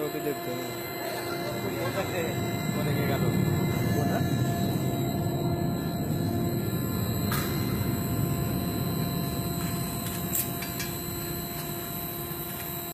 होते देखते हैं।